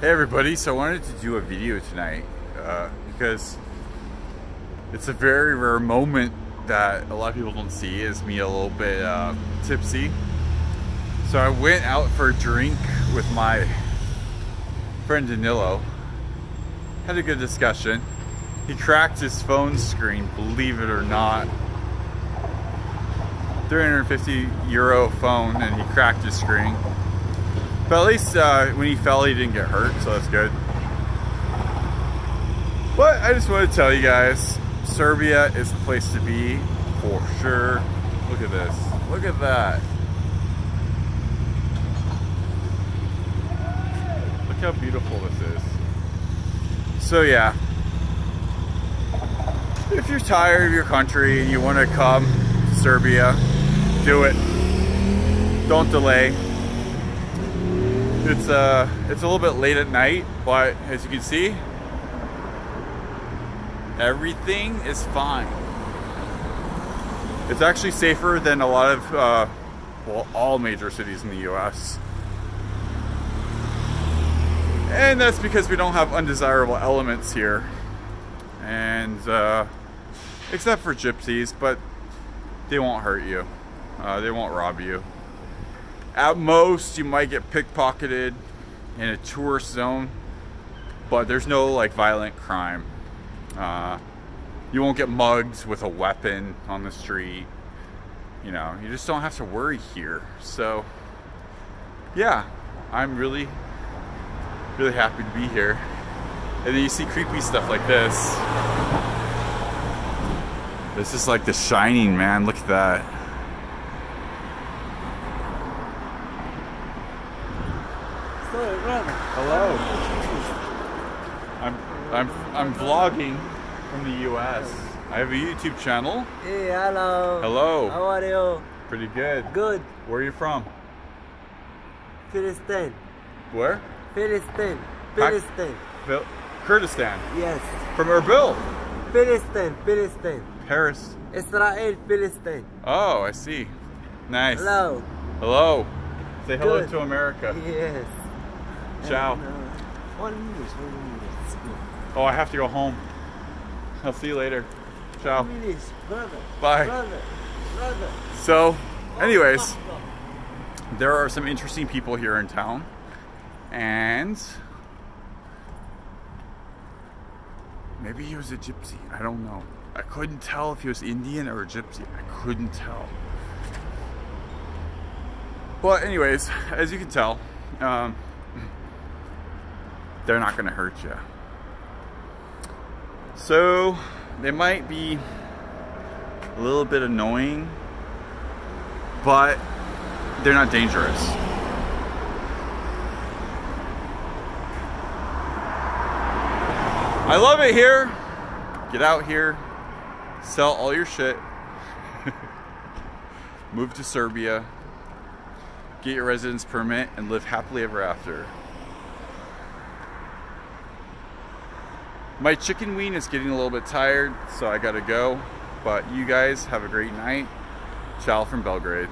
Hey everybody, so I wanted to do a video tonight uh, because it's a very rare moment that a lot of people don't see is me a little bit uh, tipsy. So I went out for a drink with my friend Danilo, had a good discussion. He cracked his phone screen, believe it or not. 350 euro phone and he cracked his screen. But at least uh, when he fell, he didn't get hurt, so that's good. But I just want to tell you guys, Serbia is the place to be for sure. Look at this. Look at that. Look how beautiful this is. So yeah, if you're tired of your country and you want to come to Serbia, do it. Don't delay. It's uh, it's a little bit late at night, but as you can see, everything is fine. It's actually safer than a lot of, uh, well, all major cities in the U.S. And that's because we don't have undesirable elements here. And, uh, except for gypsies, but they won't hurt you. Uh, they won't rob you. At most, you might get pickpocketed in a tourist zone, but there's no like violent crime. Uh, you won't get mugged with a weapon on the street. You know, you just don't have to worry here. So, yeah, I'm really, really happy to be here. And then you see creepy stuff like this. This is like The Shining, man. Look at that. Hello. I'm I'm I'm vlogging from the US. I have a YouTube channel. Hey, hello. Hello. How are you? Pretty good. Good. Where are you from? Philistine. Where? Philistine. Philistine. Phil- Kurdistan. Yes. From Erbil. Philistine. Philistine. Paris. Israel. Philistine. Oh, I see. Nice. Hello. Hello. Say hello Good. to America. Yes. Ciao. And, one minute. One minute. Oh, I have to go home. I'll see you later. Ciao. One minute. Brother. Bye. Brother. Brother. So, anyways, there are some interesting people here in town. And maybe he was a gypsy. I don't know. I couldn't tell if he was Indian or a gypsy. I couldn't tell. But anyways, as you can tell, um, they're not going to hurt you. So they might be a little bit annoying, but they're not dangerous. I love it here. Get out here, sell all your shit, move to Serbia, get your residence permit, and live happily ever after. My chicken wing is getting a little bit tired, so I gotta go. But you guys have a great night. Ciao from Belgrade.